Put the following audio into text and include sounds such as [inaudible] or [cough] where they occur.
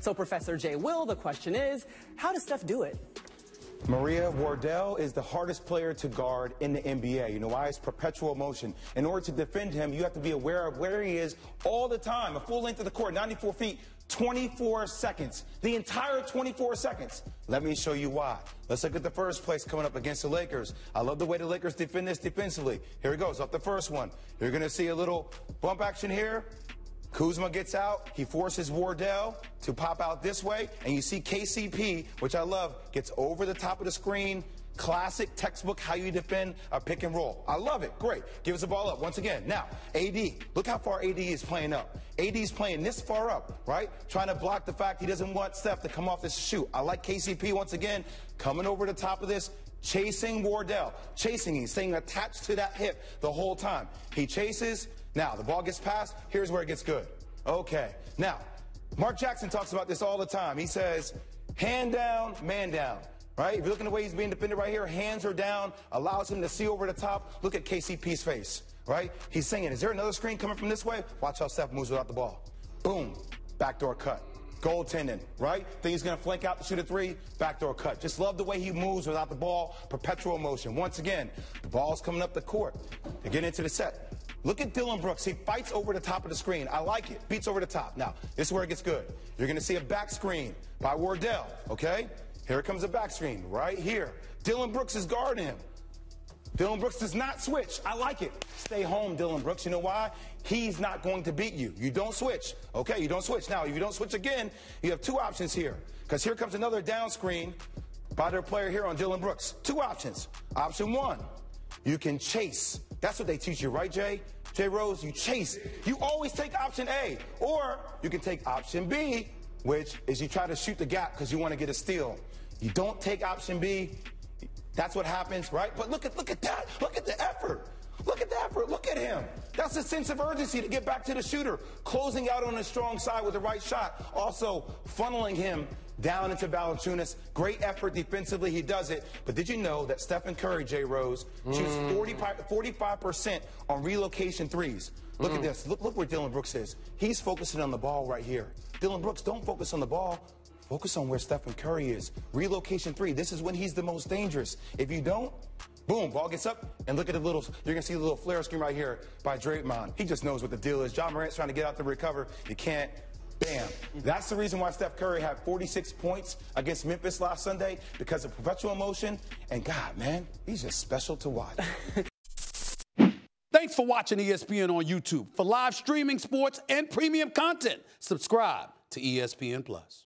So, Professor Jay Will, the question is, how does Steph do it? Maria Wardell is the hardest player to guard in the NBA. You know why? It's perpetual motion. In order to defend him, you have to be aware of where he is all the time. A full length of the court, 94 feet, 24 seconds. The entire 24 seconds. Let me show you why. Let's look at the first place coming up against the Lakers. I love the way the Lakers defend this defensively. Here he goes, up the first one. You're going to see a little bump action here. Kuzma gets out. He forces Wardell to pop out this way. And you see KCP, which I love, gets over the top of the screen. Classic textbook how you defend a pick and roll. I love it. Great. Give us the ball up once again. Now, AD. Look how far AD is playing up. AD is playing this far up, right? Trying to block the fact he doesn't want Steph to come off this shoot. I like KCP once again coming over the top of this, chasing Wardell, chasing him, staying attached to that hip the whole time. He chases. Now, the ball gets passed. Here's where it gets good. Okay. Now, Mark Jackson talks about this all the time. He says, hand down, man down. Right? If you look at the way he's being defended right here, hands are down, allows him to see over the top. Look at KCP's face. Right? He's saying, is there another screen coming from this way? Watch how Steph moves without the ball. Boom. Backdoor cut goaltending, right? Think he's going to flank out to shoot a three, backdoor cut. Just love the way he moves without the ball, perpetual motion. Once again, the ball's coming up the court. They get into the set. Look at Dillon Brooks. He fights over the top of the screen. I like it. Beats over the top. Now, this is where it gets good. You're going to see a back screen by Wardell, okay? Here comes a back screen right here. Dillon Brooks is guarding him. Dillon Brooks does not switch. I like it. Stay home, Dillon Brooks. You know why? He's not going to beat you. You don't switch. Okay, you don't switch. Now, if you don't switch again, you have two options here. Because here comes another down screen by their player here on Dillon Brooks. Two options. Option one, you can chase. That's what they teach you, right, Jay? Jay Rose, you chase. You always take option A. Or you can take option B, which is you try to shoot the gap because you want to get a steal. You don't take option B, that's what happens, right? But look at look at that. Look at the effort. Look at the effort. Look at him. That's a sense of urgency to get back to the shooter. Closing out on the strong side with the right shot. Also funneling him down into Valanciunas. Great effort defensively. He does it. But did you know that Stephen Curry, Jay Rose, shoots mm. 45% on relocation threes? Look mm. at this. Look, look where Dillon Brooks is. He's focusing on the ball right here. Dillon Brooks, don't focus on the ball. Focus on where Stephen Curry is. Relocation three. This is when he's the most dangerous. If you don't, boom, ball gets up, and look at the little, you're going to see the little flare screen right here by Draymond. He just knows what the deal is. Ja Morant's trying to get out to recover. You can't. Bam. That's the reason why Steph Curry had 46 points against Memphis last Sunday because of perpetual motion. And God, man, he's just special to watch. [laughs] Thanks for watching ESPN on YouTube. For live streaming sports and premium content, subscribe to ESPN Plus.